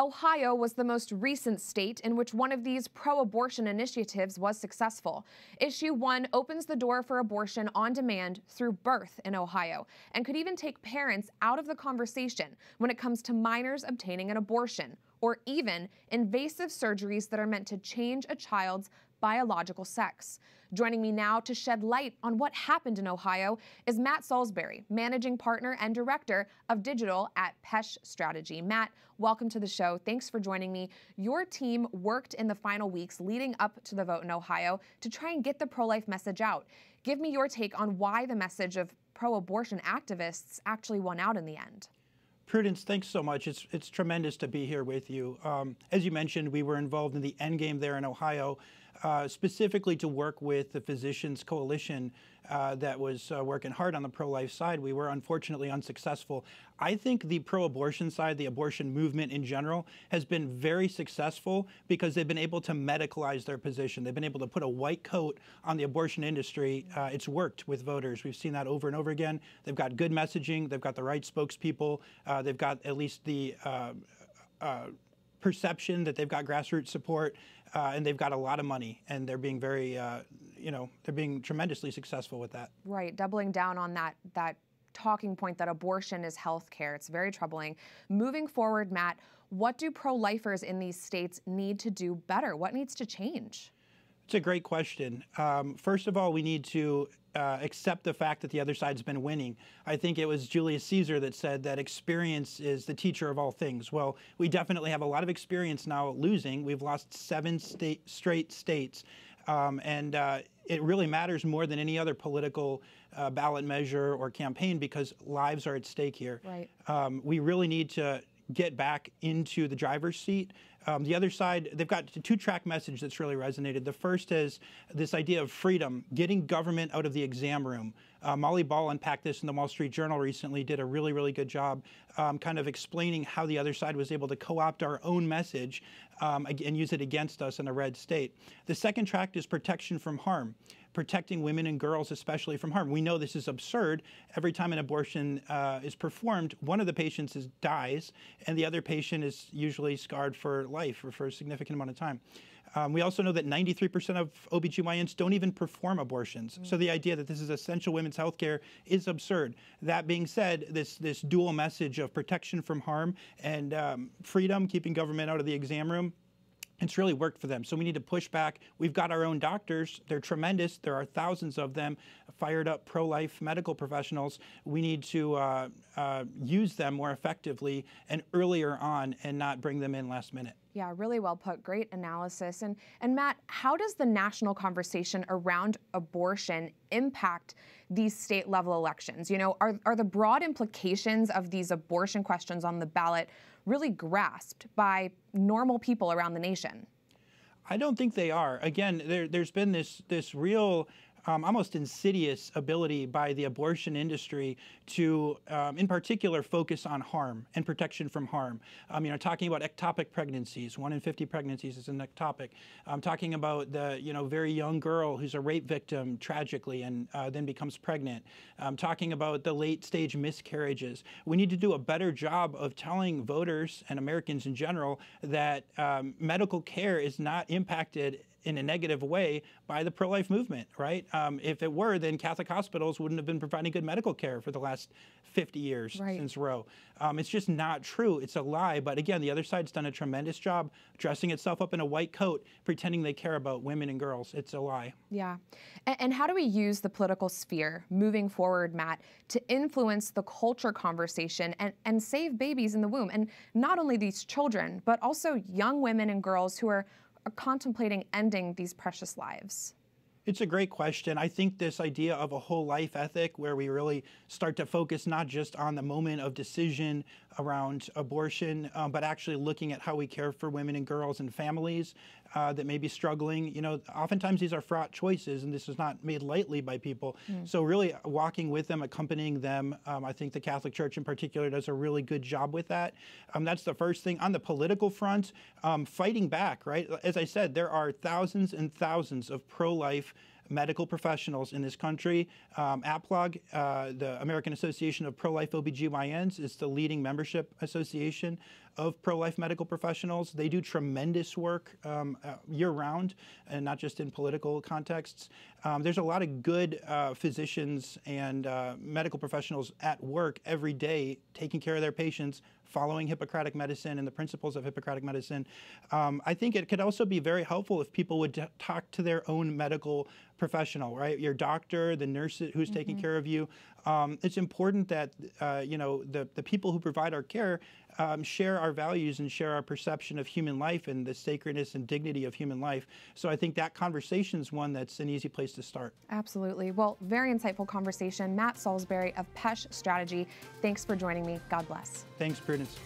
Ohio was the most recent state in which one of these pro abortion initiatives was successful. Issue 1 opens the door for abortion on demand through birth in Ohio and could even take parents out of the conversation when it comes to minors obtaining an abortion or even invasive surgeries that are meant to change a child's biological sex. Joining me now to shed light on what happened in Ohio is Matt Salisbury, managing partner and director of digital at Pesch Strategy. Matt, welcome to the show. Thanks for joining me. Your team worked in the final weeks leading up to the vote in Ohio to try and get the pro life message out. Give me your take on why the message of pro abortion activists actually won out in the end. Prudence, thanks so much. It's it's tremendous to be here with you. Um, as you mentioned, we were involved in the end game there in Ohio, uh, specifically to work with the Physicians Coalition uh, that was uh, working hard on the pro-life side. We were unfortunately unsuccessful. I think the pro-abortion side, the abortion movement in general, has been very successful because they've been able to medicalize their position. They've been able to put a white coat on the abortion industry. Uh, it's worked with voters. We've seen that over and over again. They've got good messaging. They've got the right spokespeople. Uh, they've got at least the uh, perception that they've got grassroots support uh, and they've got a lot of money and they're being very uh, you know they're being tremendously successful with that. Right doubling down on that that talking point that abortion is health care it's very troubling. Moving forward matt what do pro-lifers in these states need to do better? What needs to change it's a great question. Um, first of all, we need to uh, accept the fact that the other side's been winning. I think it was Julius Caesar that said that experience is the teacher of all things. Well, we definitely have a lot of experience now losing. We've lost seven state, straight states. Um, and uh, it really matters more than any other political uh, ballot measure or campaign because lives are at stake here. Right. Um, we really need to get back into the driver's seat. Um, the other side, they've got a two track message that's really resonated. The first is this idea of freedom, getting government out of the exam room. Uh, Molly Ball unpacked this in the Wall Street Journal recently, did a really, really good job um, kind of explaining how the other side was able to co opt our own message um, and use it against us in a red state. The second track is protection from harm protecting women and girls, especially from harm. We know this is absurd. Every time an abortion uh, is performed, one of the patients is, dies, and the other patient is usually scarred for life or for a significant amount of time. Um, we also know that 93% of OBGYNs don't even perform abortions. Mm. So the idea that this is essential women's health care is absurd. That being said, this, this dual message of protection from harm and um, freedom, keeping government out of the exam room, it's really worked for them. So we need to push back. We've got our own doctors. They're tremendous. There are thousands of them, fired up pro life medical professionals. We need to uh, uh, use them more effectively and earlier on and not bring them in last minute. Yeah, really well put. Great analysis. And, and Matt, how does the national conversation around abortion impact these state level elections? You know, are, are the broad implications of these abortion questions on the ballot really grasped by normal people around the nation? I don't think they are. Again, there, has been this this real um, almost insidious ability by the abortion industry to, um, in particular, focus on harm and protection from harm. Um, you know, talking about ectopic pregnancies, one in 50 pregnancies is an ectopic. I'm talking about the, you know, very young girl who's a rape victim tragically and uh, then becomes pregnant. I'm talking about the late stage miscarriages. We need to do a better job of telling voters and Americans in general that um, medical care is not impacted in a negative way by the pro-life movement, right? Um, if it were, then Catholic hospitals wouldn't have been providing good medical care for the last 50 years right. since Roe. Um, it's just not true. It's a lie. But again, the other side's done a tremendous job dressing itself up in a white coat, pretending they care about women and girls. It's a lie. Yeah. And, and how do we use the political sphere moving forward, Matt, to influence the culture conversation and, and save babies in the womb? And not only these children, but also young women and girls who are are contemplating ending these precious lives? It's a great question. I think this idea of a whole life ethic, where we really start to focus not just on the moment of decision around abortion, um, but actually looking at how we care for women and girls and families uh, that may be struggling. You know, oftentimes these are fraught choices, and this is not made lightly by people. Mm. So, really walking with them, accompanying them, um, I think the Catholic Church in particular does a really good job with that. Um, that's the first thing. On the political front, um, fighting back, right? As I said, there are thousands and thousands of pro life medical professionals in this country. Um, APLOG, uh, the American Association of Pro-Life OBGYNs, is the leading membership association. of pro-life medical professionals. They do tremendous work um, uh, year-round, and not just in political contexts. Um, there's a lot of good uh, physicians and uh, medical professionals at work every day taking care of their patients, following Hippocratic medicine and the principles of Hippocratic medicine. Um, I think it could also be very helpful if people would talk to their own medical professional, right? Your doctor, the nurse who's mm-hmm. taking care of you. Um, it's important that uh, you know the the people who provide our care um, share our values and share our perception of human life and the sacredness and dignity of human life. So I think that conversation is one that's an easy place to start. Absolutely. Well, very insightful conversation. Matt Salisbury of Pesch Strategy. Thanks for joining me. God bless. Thanks, Prudence.